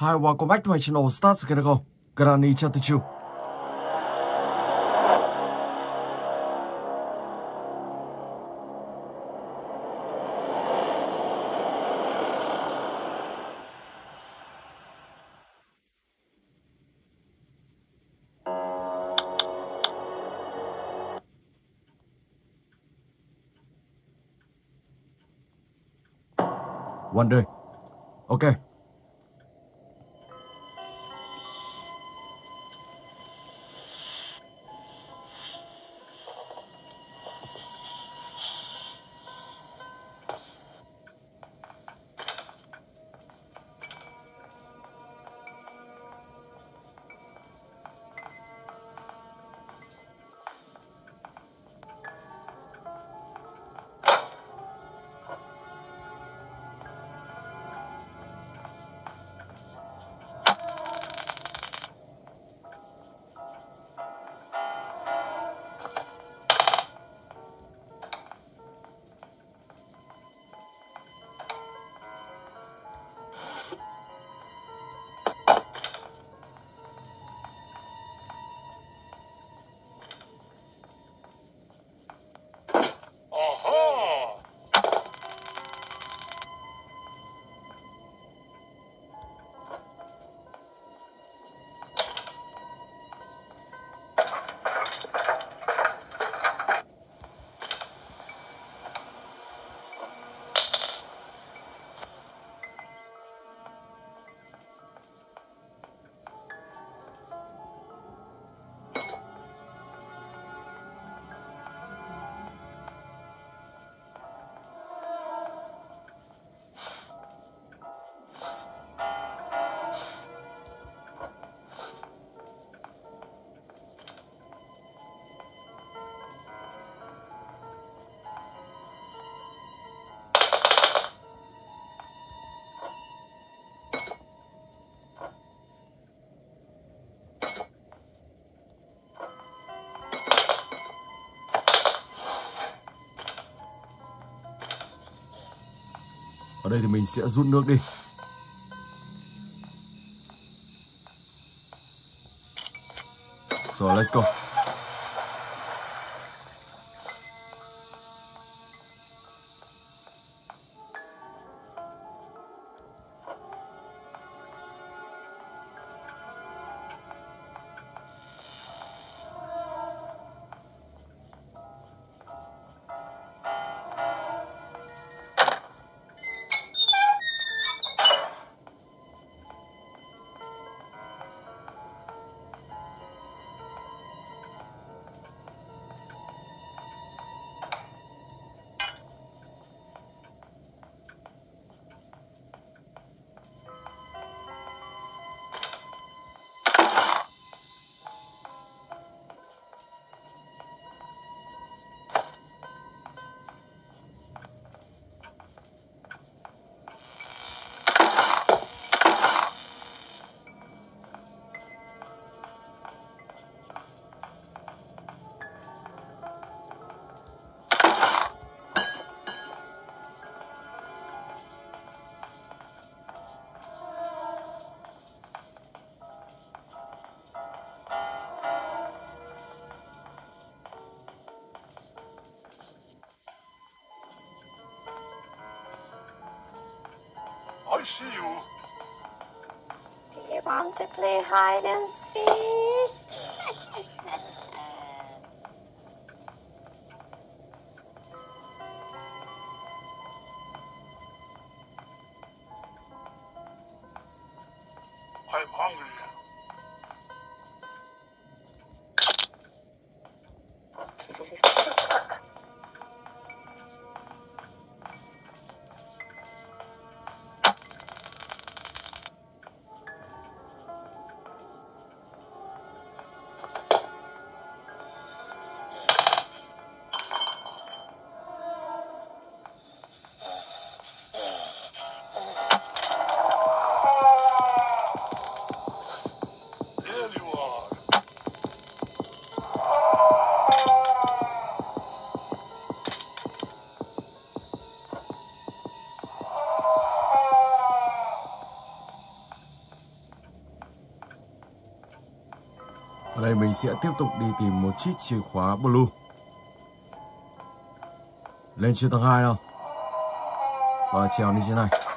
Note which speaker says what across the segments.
Speaker 1: Hi, welcome back to my channel. Starts gonna go. Granny chapter 2. One day. Okay. Ở đây thì mình sẽ rút nước đi. So let's go.
Speaker 2: I see you.
Speaker 3: Do you want to play hide and seek?
Speaker 1: Mình sẽ tiếp tục đi tìm một chiếc chìa khóa blue. Lên trên tầng 2 đâu Và trèo đi trên này.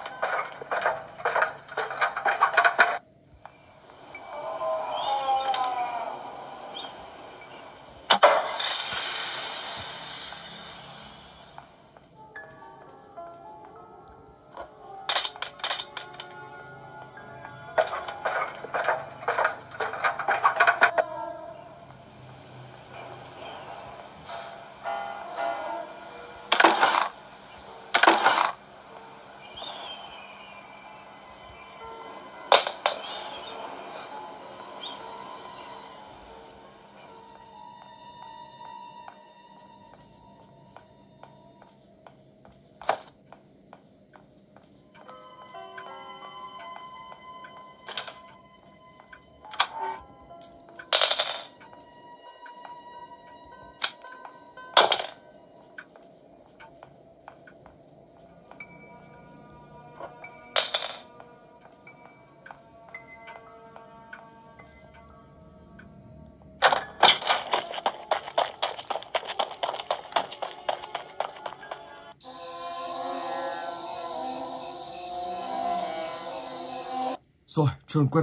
Speaker 1: Rồi, chuẩn quét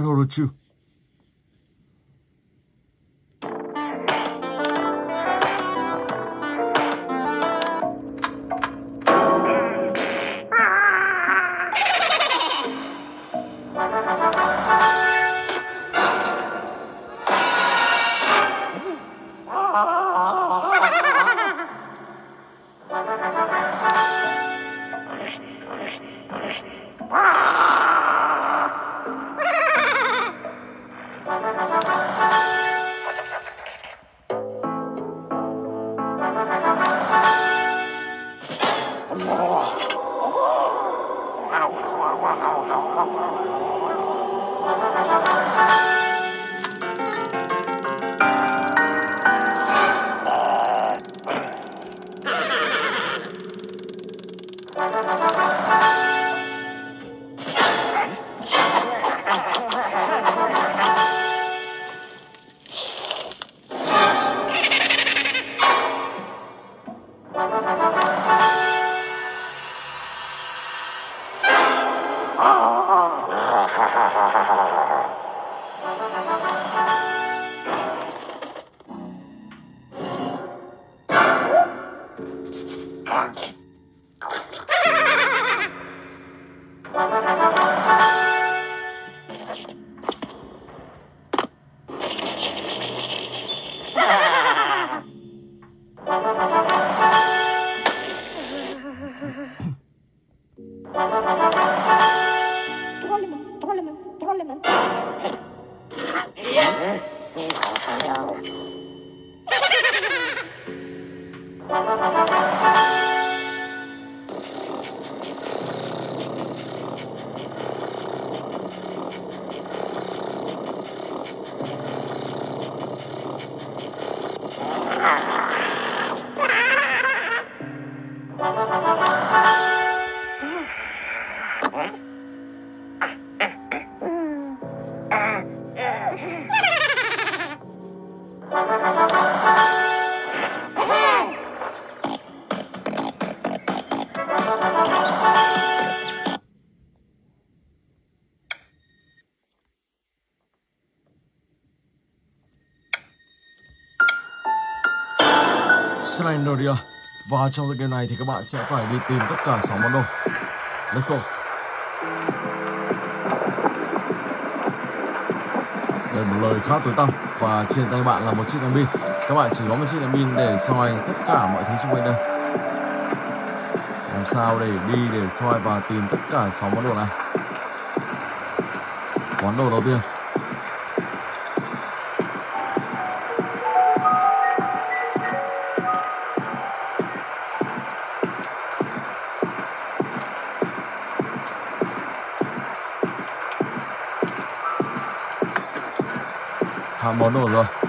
Speaker 1: hồ Và trong tựa game này thì các bạn sẽ phải đi tìm tất cả 6 món đồ. Let's go. Đây một lời khá tối tăm. Và trên tay bạn là một chiếc đèn pin. Các bạn chỉ có một chiếc đèn pin để soi tất cả mọi thứ xung quanh đây. Làm sao để đi để soi và tìm tất cả 6 món đồ này? Món đồ đầu tiên. Hai món đồ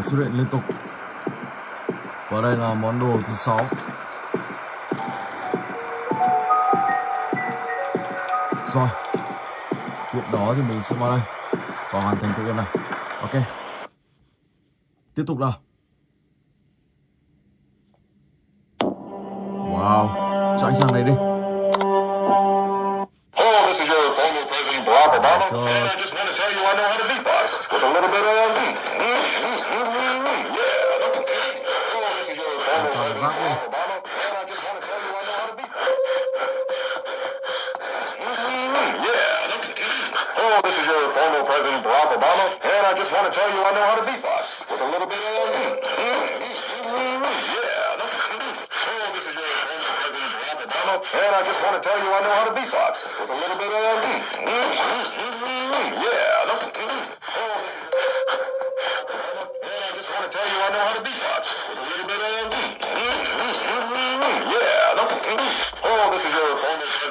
Speaker 1: Bảo xuất hiện liên tục. Và đây là món đồ thứ sáu. Rồi, Tiếp đó thì mình sẽ vào đây Và hoàn thành tựa game này. Ok. Tiếp tục nào. Wow Cho anh sang này đi.
Speaker 3: Hello, this is your former President Barack Obama, and I just want to tell you I know how to beatbox with a little bit of yeah. Hello, this is your former President Barack Obama, and I just want to tell you I know how to beatbox with a little bit of yeah. And I just want to tell you I know how to beatbox with a little bit of yeah. Oh, this is your former President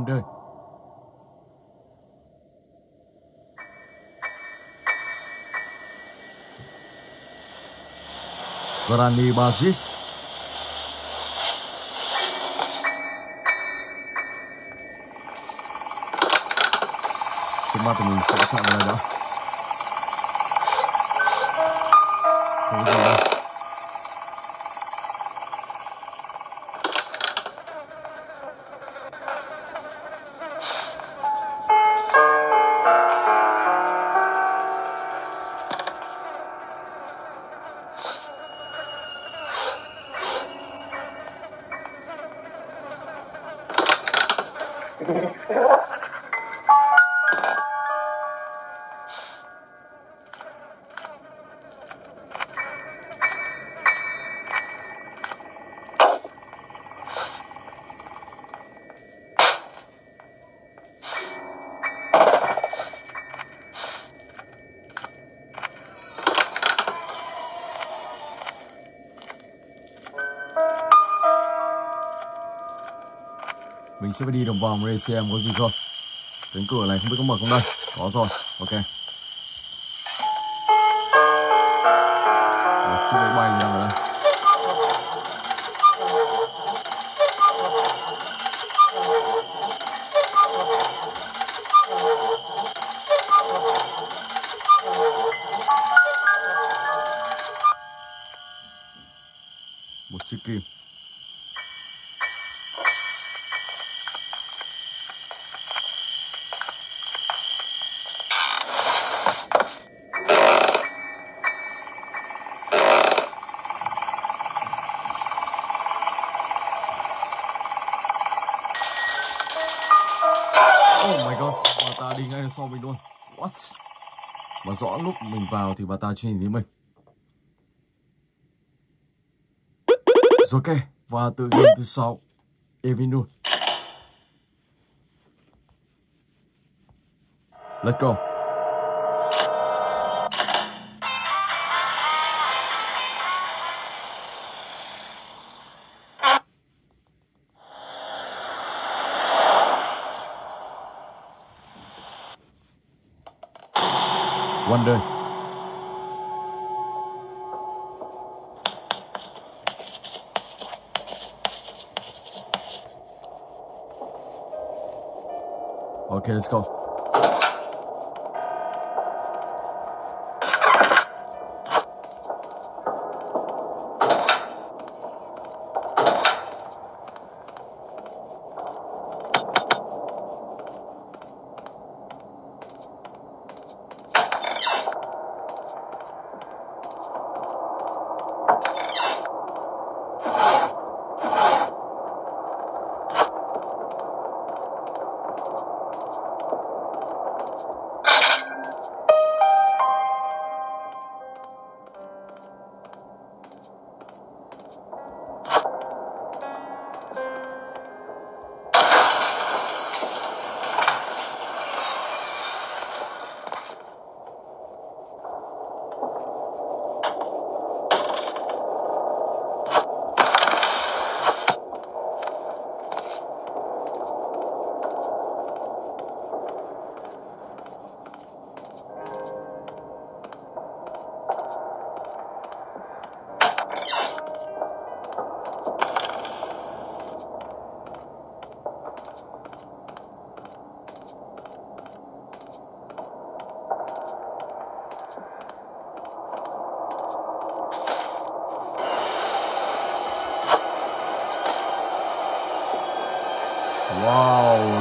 Speaker 1: Wonder Granny Bazis Chúng ta thì mình sẽ chọn vào này đã Không có gì đâu. Mình sẽ phải đi đồng vòng đây xem có gì không? Cánh cửa này không biết có mở không đây. Có rồi, ok. Một chiếc máy bay đang ở đây. Một chiếc kim Oh my god, bà ta đi ngay sau mình luôn. What? Và rõ lúc mình vào thì bà ta chỉ nhìn thấy mình. Rồi ok, và tự game thứ sáu, evinu Let's go. Wonder. Okay, let's go.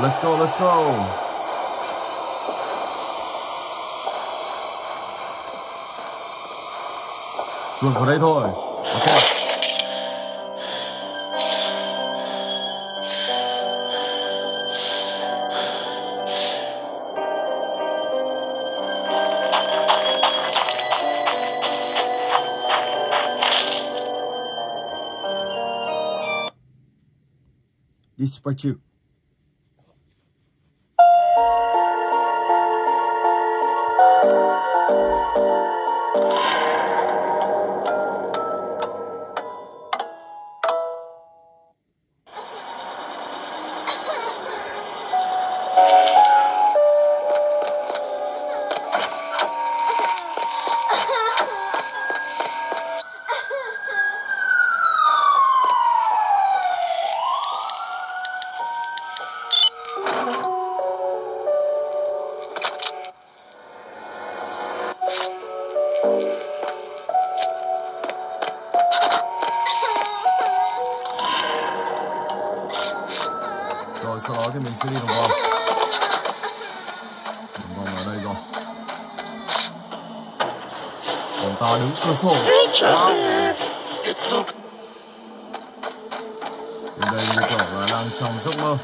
Speaker 1: Let's go, let's go. Chuồn vào đây thôi. Ok. Dispatch Rồi mình sẽ đi đồng vòng đồng vòng ở đây rồi. Còn ta đứng cửa sổ Wow đây như kiểu là đang trong giấc mơ.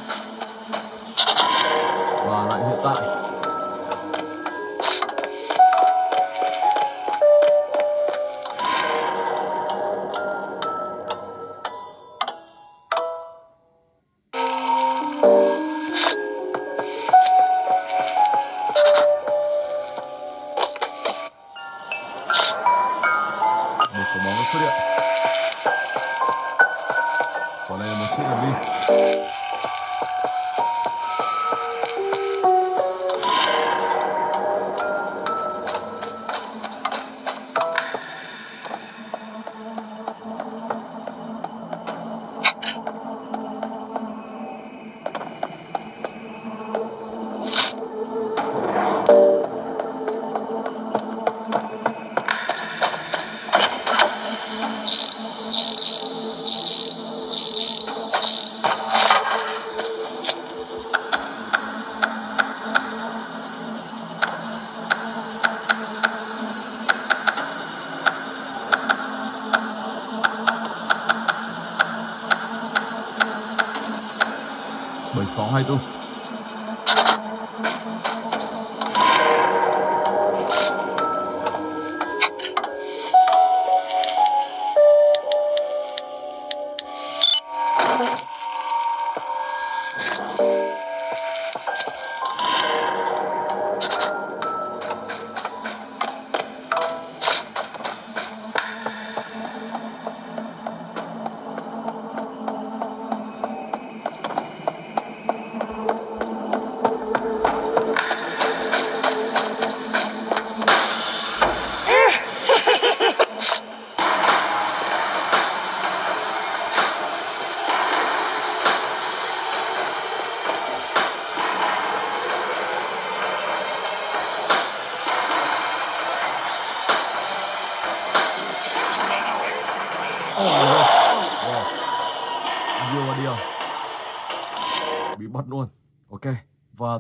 Speaker 1: Bảy sáu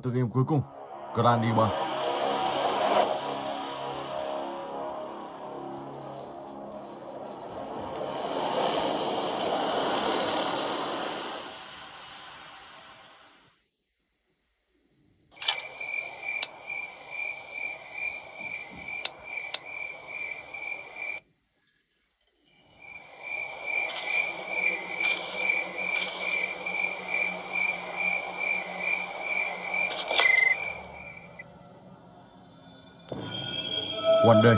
Speaker 1: từ game cuối cùng. Grandi one day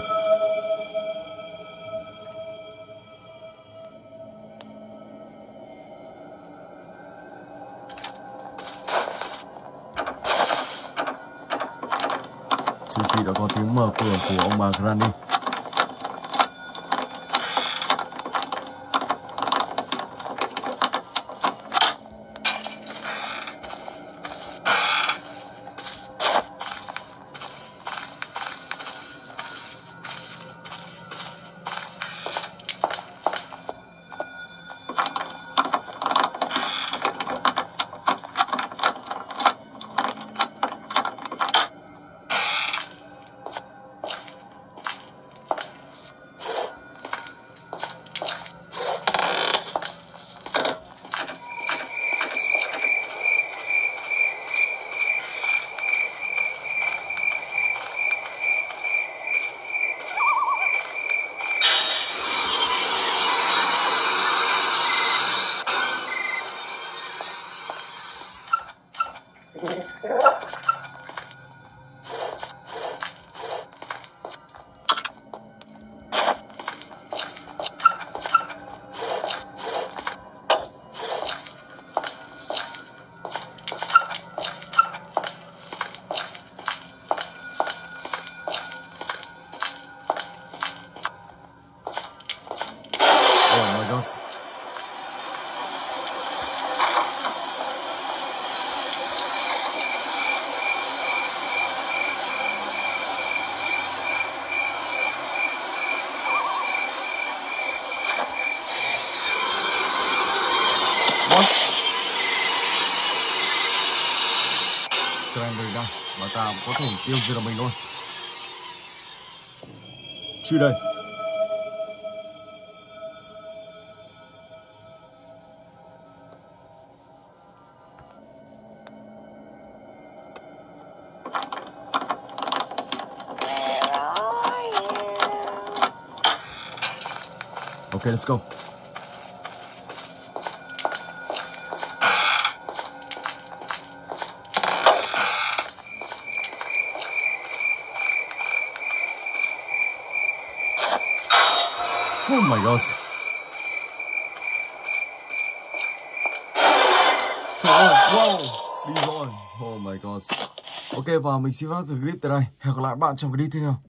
Speaker 1: Sushi đã có tiếng mở cửa của ông bà Granny. Có thể tiêu diệt được mình luôn Truy đây? Okay, let's go. Oh. Trời ơi, wow, đi rồi. Oh my god. Ok và mình xin phép dừng clip tại đây. Hẹn gặp lại bạn trong clip tiếp theo.